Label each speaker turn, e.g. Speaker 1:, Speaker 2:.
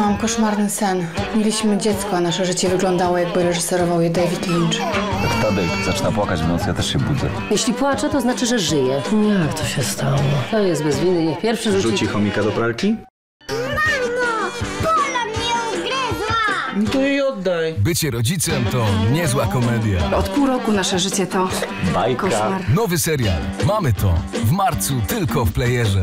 Speaker 1: Miałam koszmarny sen. Mieliśmy dziecko, a nasze życie wyglądało jakby reżyserował je David Lynch.
Speaker 2: Jak Tadek zaczyna płakać w nocy, ja też się budzę.
Speaker 3: Jeśli płacze, to znaczy, że żyje.
Speaker 4: No jak to się stało?
Speaker 3: To jest bez winy, niech pierwszy rzuci.
Speaker 2: Rzuci chomika do pralki?
Speaker 5: Pola mnie ugryzła!
Speaker 6: No to jej oddaj.
Speaker 7: Bycie rodzicem to niezła komedia.
Speaker 1: Od pół roku nasze życie to
Speaker 2: Bajka.
Speaker 1: koszmar.
Speaker 7: Nowy serial. Mamy to. W marcu tylko w playerze.